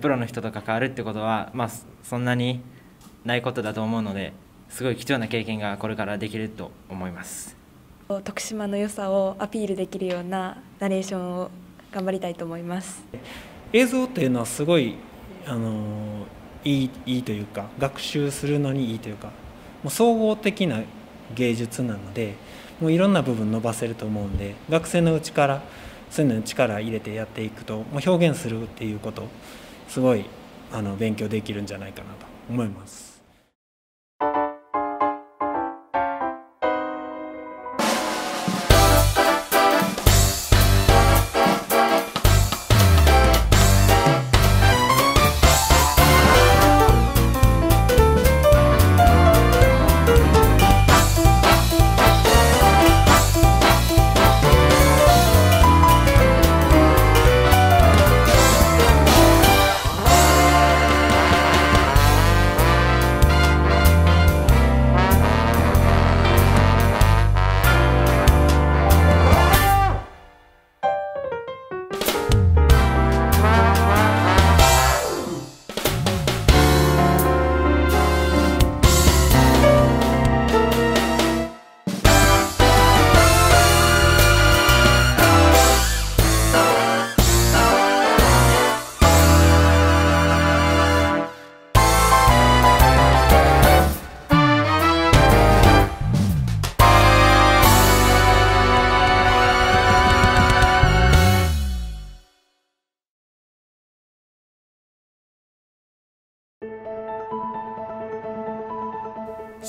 プロの人と関わるってことは、まあ、そんなにないことだと思うのですごい貴重な経験がこれからできると思います。徳島の良さをアピールできるようなナレーションを頑張りたいと思います映像っていうのはすごいあのいいいいというか学習するのにいいというかもう総合的な芸術なのでもういろんな部分伸ばせると思うんで学生のうちからそういうのに力入れてやっていくともう表現するっていうことすごいあの勉強できるんじゃないかなと思います。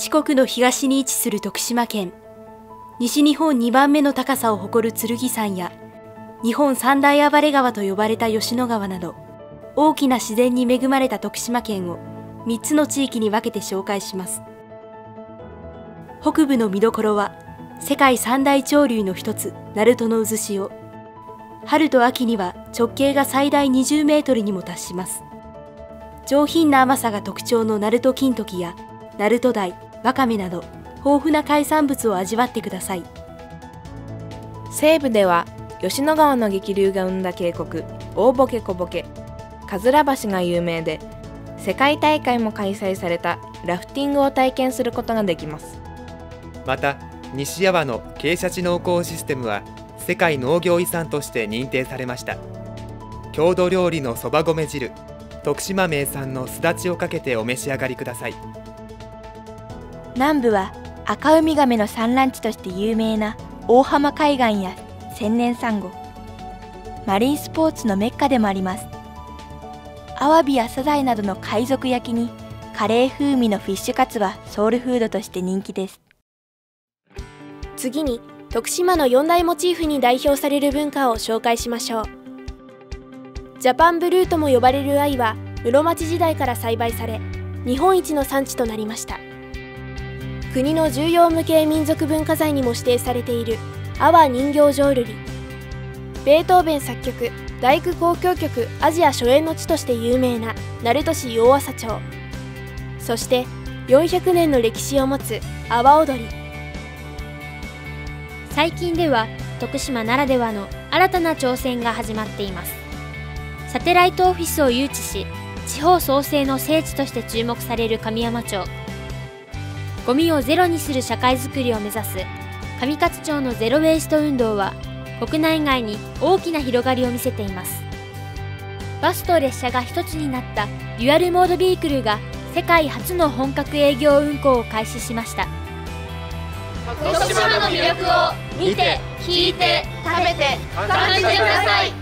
四国の東に位置する徳島県。西日本2番目の高さを誇る剣山や日本三大暴れ川と呼ばれた吉野川など大きな自然に恵まれた徳島県を3つの地域に分けて紹介します。北部の見どころは世界三大潮流の一つ鳴門の渦潮。春と秋には直径が最大20メートルにも達します。上品な甘さが特徴の鳴門金時や鳴門鯛、わかめなど豊富な海産物を味わってください。西部では吉野川の激流が生んだ渓谷大ボケ小ボケかずら橋が有名で世界大会も開催されたラフティングを体験することができます。また西山の傾斜地農耕システムは世界農業遺産として認定されました。郷土料理のそば米汁徳島名産のすだちをかけてお召し上がりください。南部は赤ウミガメの産卵地として有名な大浜海岸や千年サンゴマリンスポーツのメッカでもあります。アワビやサザエなどの海賊焼きにカレー風味のフィッシュカツはソウルフードとして人気です。次に徳島の四大モチーフに代表される文化を紹介しましょう。ジャパンブルーとも呼ばれる藍は室町時代から栽培され日本一の産地となりました。国の重要無形民族文化財にも指定されている阿波人形浄瑠璃。ベートーベン作曲大工交響曲アジア初演の地として有名な鳴門市大朝町。そして400年の歴史を持つ阿波踊り。最近では徳島ならではの新たな挑戦が始まっています。サテライトオフィスを誘致し地方創生の聖地として注目される神山町。ゴミをゼロにする社会づくりを目指す上勝町のゼロ・ウェイスト運動は国内外に大きな広がりを見せています。バスと列車が一つになったデュアルモードビークルが世界初の本格営業運行を開始しました。徳島の魅力を見て聞いて食べて感じてください。